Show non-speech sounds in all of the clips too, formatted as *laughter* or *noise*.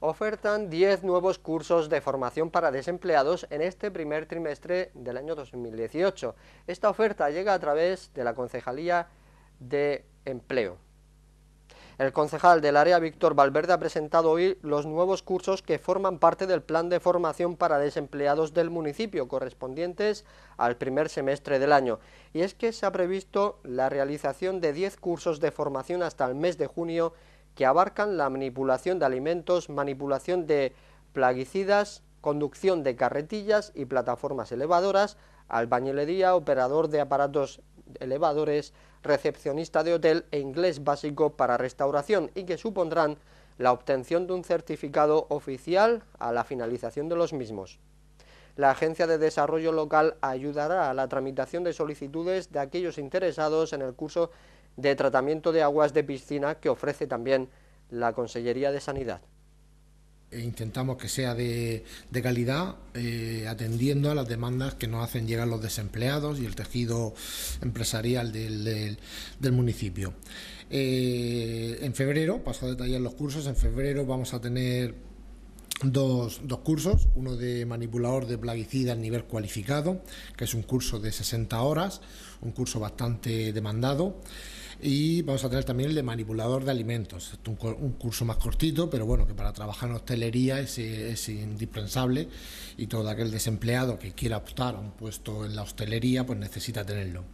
ofertan 10 nuevos cursos de formación para desempleados en este primer trimestre del año 2018. Esta oferta llega a través de la Concejalía de Empleo. El concejal del área Víctor Valverde ha presentado hoy los nuevos cursos que forman parte del plan de formación para desempleados del municipio correspondientes al primer semestre del año. Y es que se ha previsto la realización de 10 cursos de formación hasta el mes de junio que abarcan la manipulación de alimentos, manipulación de plaguicidas, conducción de carretillas y plataformas elevadoras, albañilería, operador de aparatos elevadores, recepcionista de hotel e inglés básico para restauración y que supondrán la obtención de un certificado oficial a la finalización de los mismos. La Agencia de Desarrollo Local ayudará a la tramitación de solicitudes de aquellos interesados en el curso de tratamiento de aguas de piscina que ofrece también la Consellería de Sanidad. E intentamos que sea de, calidad, eh, atendiendo a las demandas que nos hacen llegar los desempleados y el tejido empresarial del, municipio. Eh, en febrero, paso a detallar los cursos, en febrero vamos a tener dos, dos, cursos, uno de manipulador de plaguicidas nivel cualificado, que es un curso de 60 horas, un curso bastante demandado y vamos a tener también el de manipulador de alimentos, un, curso más cortito, pero bueno, que para trabajar en hostelería es, indispensable. Y todo aquel desempleado que quiera optar a un puesto en la hostelería, pues necesita tenerlo.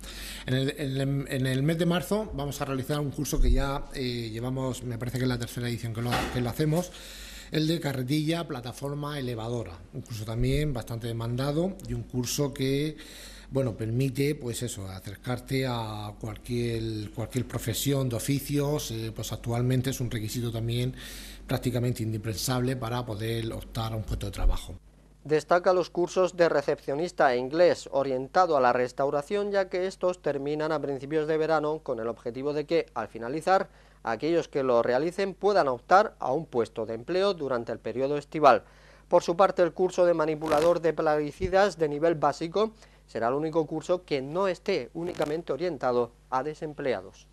En el, mes de marzo vamos a realizar un curso que ya eh, llevamos, me parece que es la tercera edición que lo, que lo hacemos, el de carretilla, plataforma, elevadora, un curso también bastante demandado y un curso que bueno, permite, pues eso, acercarte a cualquier, cualquier profesión de oficios, eh, pues actualmente es un requisito también prácticamente indispensable para poder optar a un puesto de trabajo. Destaca los cursos de recepcionista e inglés orientado a la restauración, ya que estos terminan a principios de verano con el objetivo de que, al finalizar, aquellos que lo realicen puedan optar a un puesto de empleo durante el periodo estival. Por su parte, el curso de manipulador de plaguicidas de nivel básico será el único curso que no esté únicamente orientado a desempleados.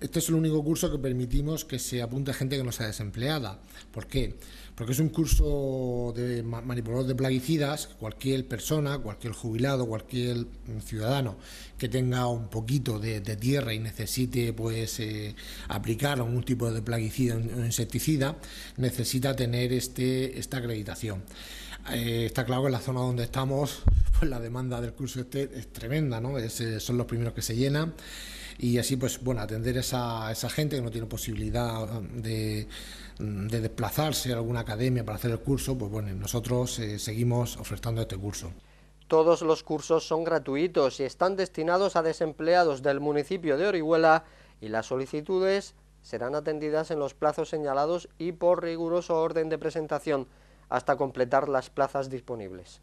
Este es el único curso que permitimos que se apunte gente que no sea desempleada. ¿Por qué? Porque es un curso de manipulador de plaguicidas. Cualquier persona, cualquier jubilado, cualquier ciudadano que tenga un poquito de, tierra y necesite pues eh, aplicar algún tipo de plaguicida o insecticida, necesita tener este, esta acreditación. Eh, está claro que en la zona donde estamos, *laughs* la demanda del curso este es tremenda, ¿no? Eh, son los primeros que se llenan y así pues bueno atender a esa, gente que no tiene posibilidad um, de, de, desplazarse a alguna academia para hacer el curso, pues bueno, nosotros eh, seguimos ofertando este curso. Todos los cursos son gratuitos y están destinados a desempleados del municipio de Orihuela y las solicitudes serán atendidas en los plazos señalados y por riguroso orden de presentación hasta completar las plazas disponibles.